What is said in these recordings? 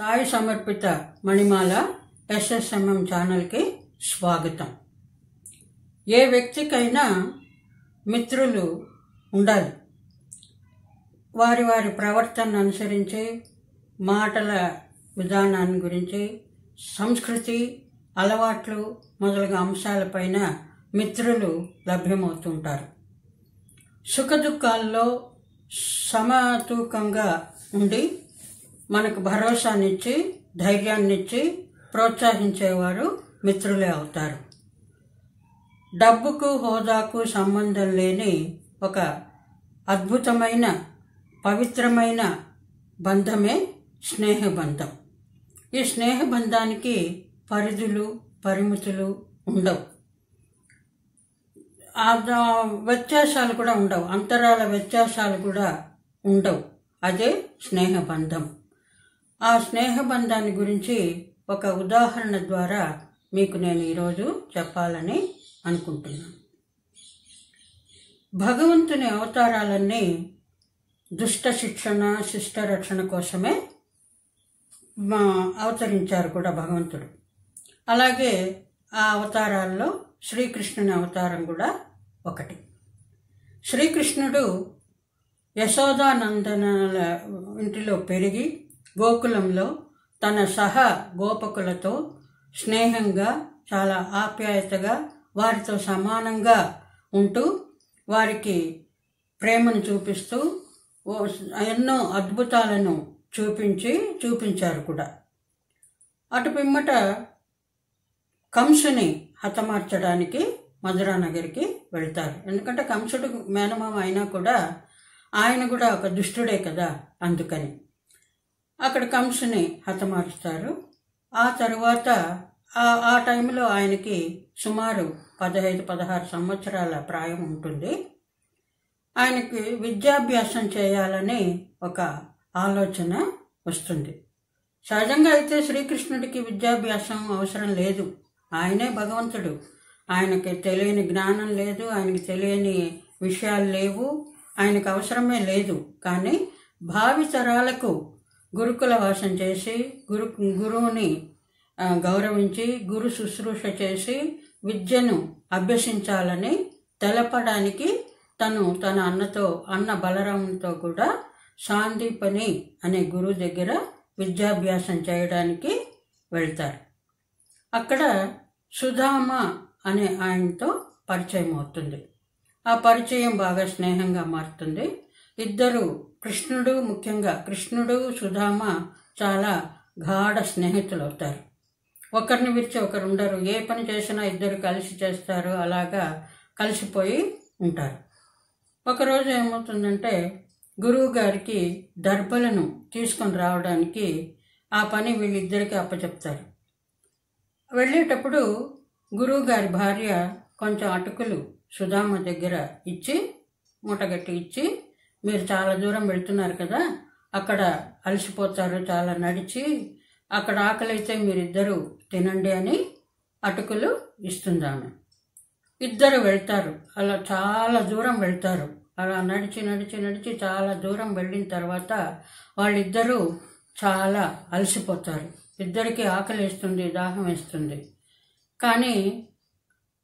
సాయి సమర్పిత మణిమాల ఎస్ఎస్ఎంఎం ఛానల్కి స్వాగతం. ఏ వ్యక్తికైనా మిత్రులు ఉండాలి. వారి వారి ప్రవర్తన అనుసరించి మాటల విధానాన్ని గురించి సంస్కృతి అలవాట్లు మొదలగు అంశాలపైన మిత్రులు లభ్యమవుతుంటారు. సుఖదుఖాల్లో సమతూకంగా ఉండి మనకు భరోసానిచ్చి ధైర్యాన్నిచ్చి ప్రోత్సహించేవారు మిత్రులే అవుతారు. డబ్బుకు హోదాకు సంబంధం లేని ఒక అద్భుతమైన పవిత్రమైన బంధమే స్నేహబంధం. ఈ స్నేహబంధానికి పరిధులు పరిమితులు ఉండవు. ఆ వ్యత్యాసాలు కూడా ఉండవు. అంతరాల వ్యత్యాసాలు కూడా ఉండవు. అదే స్నేహబంధం. ఆ స్నేహబంధాన్ని గురించి ఒక ఉదాహరణ ద్వారా మీకు నేను ఈరోజు చెప్పాలని అనుకుంటున్నాను. భగవంతుని అవతారాలన్నీ దుష్ట శిక్షణ శిష్ట రక్షణ కోసమే మా అవతరించారు కూడా భగవంతుడు. అలాగే ఆ అవతారాల్లో శ్రీకృష్ణుని అవతారం కూడా ఒకటి. శ్రీకృష్ణుడు యశోదానందనల ఇంటిలో పెరిగి గోకులంలో తన సహ గోపకులతో స్నేహంగా చాలా ఆప్యాయతగా వారితో సమానంగా ఉంటూ వారికి ప్రేమను చూపిస్తూ ఓ- ఎన్నో అద్భుతాలను చూపించి చూపించారు కూడా. అటు పిమ్మట కంసుని హతమార్చడానికి మధురా నగరికి వెళ్తారు. ఎందుకంటే కంసుడు మేనమామ అయినా కూడా ఆయన కూడా ఒక దుష్టుడే కదా అందుకని. అక్కడ కంసుని హతమారుస్తారు. ఆ తరువాత ఆ ఆ టైంలో ఆయనకి సుమారు పదహైదు పదహారు సంవత్సరాల ప్రాయం ఉంటుంది. ఆయనకి విద్యాభ్యాసం చేయాలని ఒక ఆలోచన వస్తుంది. సహజంగా అయితే శ్రీకృష్ణుడికి విద్యాభ్యాసం అవసరం లేదు. ఆయనే భగవంతుడు. ఆయనకి తెలియని జ్ఞానం లేదు ఆయనకి తెలియని విషయాలు లేవు ఆయనకు అవసరమే లేదు. కానీ భావితరాలకు గురుకుల వాసం చేసి గురు గురువుని గౌరవించి గురు శుశ్రూష చేసి విద్యను అభ్యసించాలని తెలపడానికి తను తన అన్నతో అన్న బలరాముతో కూడా సాందీపని అనే గురువు దగ్గర విద్యాభ్యాసం చేయడానికి వెళ్తారు. అక్కడ సుధామ అనే ఆయనతో పరిచయం అవుతుంది. ఆ పరిచయం బాగా స్నేహంగా మారుతుంది. ఇద్దరు కృష్ణుడు ముఖ్యంగా కృష్ణుడు సుధామ చాలా గాఢ స్నేహితులు అవుతారు ఒకరిని విడిచి ఒకరు ఉండరు ఏ పని చేసినా ఇద్దరు కలిసి చేస్తారు. అలాగా కలిసిపోయి ఉంటారు. ఒకరోజు ఏమవుతుందంటే గురువు గారికి దర్భలను తీసుకొని రావడానికి ఆ పని వీళ్ళిద్దరికి అప్పచెప్తారు. వెళ్ళేటప్పుడు గురువు గారి భార్య కొంచెం అటుకులు సుధామ దగ్గర ఇచ్చి మూటగట్టి ఇచ్చి మీరు చాలా దూరం వెళ్తున్నారు కదా అక్కడ అలసిపోతారు చాలా నడిచి అక్కడ ఆకలి అయితే మీరిద్దరూ తినండి అని అటుకులు ఇస్తుంది ఆమె ఇద్దరు వెళ్తారు అలా చాలా దూరం వెళ్తారు. అలా నడిచి నడిచి నడిచి చాలా దూరం వెళ్ళిన తర్వాత వాళ్ళిద్దరూ చాలా అలసిపోతారు. ఇద్దరికి ఆకలి వేస్తుంది దాహం వేస్తుంది. కానీ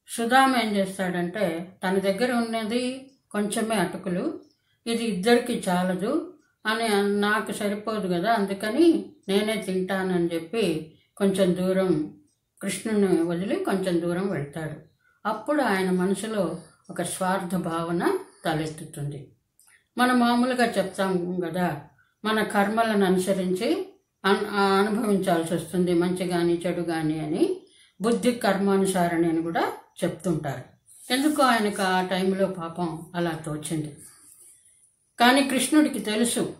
సుధామ ఏం చేస్తాడంటే తన దగ్గర ఉన్నది కొంచెమే అటుకులు ఇది ఇద్దరికి చాలదు అని నాకు సరిపోదు కదా అందుకని నేనే తింటానని చెప్పి కొంచెం దూరం కృష్ణుని వదిలి కొంచెం దూరం వెళ్తాడు. అప్పుడు ఆయన మనసులో ఒక స్వార్థ భావన తలెత్తుతుంది. మనం మామూలుగా చెప్తాం కదా మన కర్మలను అనుసరించి అన్- అనుభవించాల్సి వస్తుంది మంచి కానీ చెడు కానీ అని బుద్ధి కర్మానుసారణి అని కూడా చెప్తుంటారు. ఎందుకు ఆయనకు ఆ టైంలో పాపం అలా తోచింది? కానీ కృష్ణుడికి తెలుసు.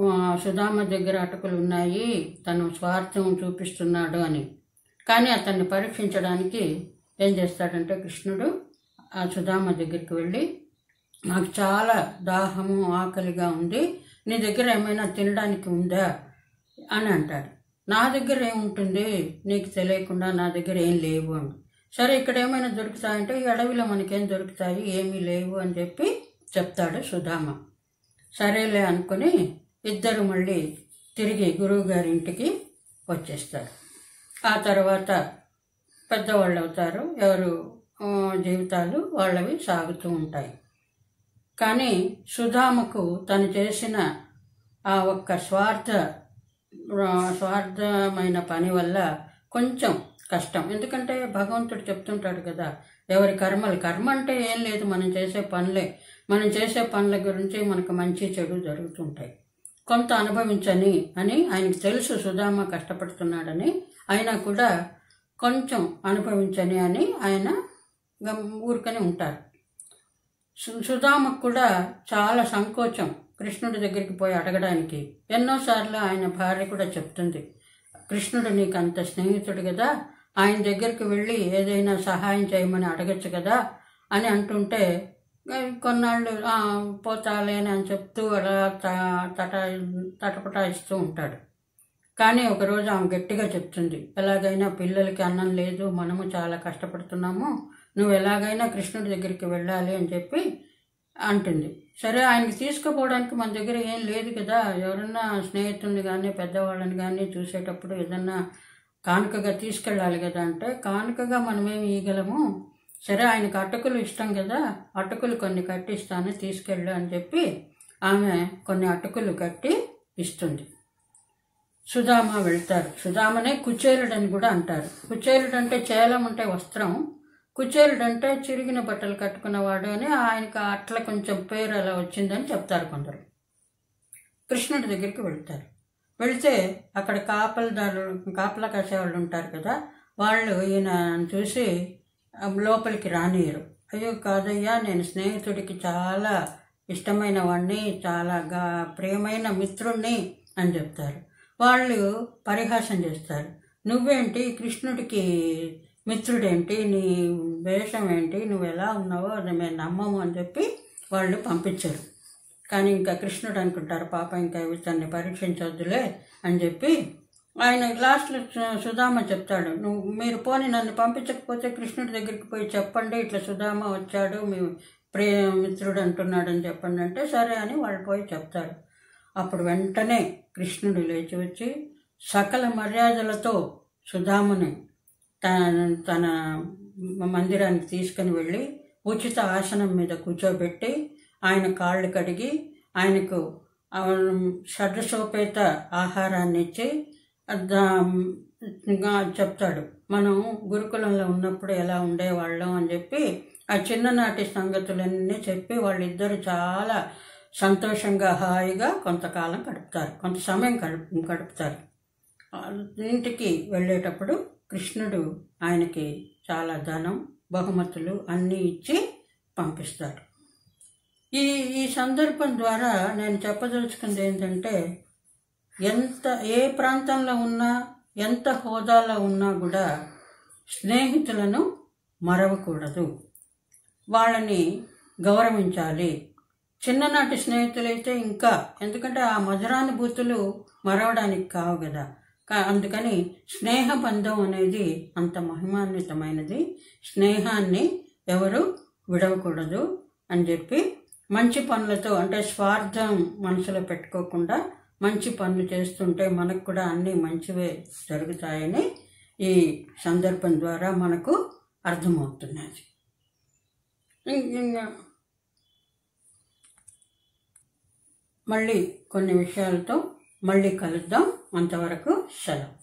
ఆ, సుధామ దగ్గర అటుకులు ఉన్నాయి తను స్వార్థం చూపిస్తున్నాడు అని. కానీ అతన్ని పరీక్షించడానికి ఏం చేస్తాడంటే కృష్ణుడు ఆ సుధామ దగ్గరికి వెళ్ళి నాకు చాలా దాహము ఆకలిగా ఉంది నీ దగ్గర ఏమైనా తినడానికి ఉందా? అని అంటాడు. నా దగ్గర ఏముంటుంది నీకు తెలియకుండా నా దగ్గర ఏం లేవు అని. సరే ఇక్కడ ఏమైనా దొరుకుతాయంటే ఈ అడవిలో మనకేం దొరుకుతాయి? ఏమీ లేవు అని చెప్పి చెప్తాడు సుధామ. సరేలే అనుకుని ఇద్దరు మళ్ళీ తిరిగి గురువు గారి ఇంటికి వచ్చేస్తారు. ఆ తర్వాత పెద్దవాళ్ళు అవుతారు ఎవరు జీవితాలు వాళ్ళవి సాగుతూ ఉంటాయి. కానీ సుధామకు తను చేసిన ఆ ఒక్క స్వార్థ స్వార్థమైన పని వల్ల కొంచెం కష్టం. ఎందుకంటే భగవంతుడు చెప్తుంటాడు కదా ఎవరి కర్మలు? కర్మ అంటే ఏం లేదు. మనం చేసే పనులే. మనం చేసే పనుల గురించి మనకు మంచి చెడు జరుగుతుంటాయి. కొంత అనుభవించని అని ఆయనకు తెలుసు. సుధామ కష్టపడుతున్నాడని అయినా కూడా కొంచెం అనుభవించని అని ఆయన గమ్- ఊరుకొని ఉంటారు. సు- సుధామకు కూడా చాలా సంకోచం కృష్ణుడి దగ్గరికి పోయి అడగడానికి. ఎన్నోసార్లు ఆయన భార్య కూడా చెప్తుంది. కృష్ణుడు నీకు అంత స్నేహితుడు కదా. ఆయన దగ్గరికి వెళ్ళి ఏదైనా సహాయం చేయమని అడగచ్చు కదా అని అంటుంటే కొన్నాళ్ళు పోతాలేని అని చెప్తూ అలా త- తట తటపటాయిస్తూ ఉంటాడు. కానీ ఒకరోజు ఆమె గట్టిగా చెప్తుంది ఎలాగైనా పిల్లలకి అన్నం లేదు మనము చాలా కష్టపడుతున్నాము నువ్వు ఎలాగైనా కృష్ణుడి దగ్గరికి వెళ్ళాలి అని చెప్పి అంటుంది. సరే ఆయనకి తీసుకుపోవడానికి మన దగ్గర ఏం లేదు కదా ఎవరన్నా స్నేహితుడిని కానీ పెద్దవాళ్ళని కానీ చూసేటప్పుడు ఏదన్నా కానుకగా తీసుకెళ్ళాలి కదా అంటే కానుకగా మనమేమి ఇవ్వగలము సరే ఆయనకు అటుకులు ఇష్టం కదా అటుకులు కొన్ని కట్టిస్తాను తీసుకెళ్ళు అని చెప్పి ఆమె కొన్ని అటుకులు కట్టి ఇస్తుంది. సుధామ వెళ్తారు. సుధామనే కుచేలుడని కూడా అంటారు. కుచేలుడు అంటే చేలం అంటే వస్త్రం కుచేలుడు అంటే చిరిగిన బట్టలు కట్టుకున్నవాడు అని ఆయనకు అట్ల కొంచెం పేరు అలా వచ్చిందని చెప్తారు కొందరు. కృష్ణుడి దగ్గరికి వెళ్తారు. వెళితే అక్కడ కాపలదారులు కాపలా కాసేవాళ్ళు ఉంటారు కదా వాళ్ళు ఈయన చూసి లోపలికి రానియరు అయ్యో కాదయ్యా నేను స్నేహితుడికి చాలా ఇష్టమైన వాడిని చాలా గా ప్రియమైన మిత్రుణ్ణి అని చెప్తారు. వాళ్ళు పరిహాసం చేస్తారు. నువ్వేంటి? కృష్ణుడికి మిత్రుడేంటి? నీ వేషం ఏంటి? నువ్వు ఎలా ఉన్నావో అది మేము నమ్మము అని చెప్పి వాళ్ళు పంపించారు. కానీ ఇంకా కృష్ణుడు అనుకుంటారు పాప ఇంకా తన్ని పరీక్షించొద్దులే అని చెప్పి ఆయన లాస్ట్లో సుధామ చెప్తాడు నువ్వు మీరు పోని నన్ను పంపించకపోతే కృష్ణుడి దగ్గరికి పోయి చెప్పండి ఇట్లా సుధామ వచ్చాడు మీ ప్రియ మిత్రుడు అంటున్నాడు అని చెప్పండి అంటే సరే అని వాళ్ళు పోయి చెప్తారు. అప్పుడు వెంటనే కృష్ణుడు లేచి వచ్చి సకల మర్యాదలతో సుధాముని తన తన మందిరానికి తీసుకుని వెళ్ళి ఉచిత ఆసనం మీద కూర్చోబెట్టి ఆయన కాళ్ళు కడిగి ఆయనకు షడ్రసోపేత ఆహారాన్ని ఇచ్చి చెప్తాడు. మనం గురుకులంలో ఉన్నప్పుడు ఎలా ఉండేవాళ్ళం అని చెప్పి ఆ చిన్ననాటి సంగతులన్నీ చెప్పి వాళ్ళిద్దరు చాలా సంతోషంగా హాయిగా కొంతకాలం గడుపుతారు. కొంత సమయం గడుపు గడుపుతారు. ఇంటికి వెళ్ళేటప్పుడు కృష్ణుడు ఆయనకి చాలా ధనం బహుమతులు అన్నీ ఇచ్చి పంపిస్తాడు ఈ ఈ సందర్భం ద్వారా నేను చెప్పదలుచుకుంది ఏంటంటే ఎంత ఏ ప్రాంతంలో ఉన్నా ఎంత హోదాలో ఉన్నా కూడా స్నేహితులను మరవకూడదు. వాళ్ళని గౌరవించాలి. చిన్ననాటి స్నేహితులైతే ఇంకా ఎందుకంటే ఆ మధురానుభూతులు మరవడానికి కావు కదా. కా- అందుకని స్నేహ బంధం అనేది అంత మహిమాన్వితమైనది. స్నేహాన్ని ఎవరు విడవకూడదు అని చెప్పి మంచి పనులతో అంటే స్వార్థం మనసులో పెట్టుకోకుండా మంచి పనులు చేస్తుంటే మనకు కూడా అన్నీ మంచివే జరుగుతాయని ఈ సందర్భం ద్వారా మనకు అర్థమవుతున్నది. మళ్ళీ కొన్ని విషయాలతో మళ్ళీ కలుద్దాం. అంతవరకు సెలవు.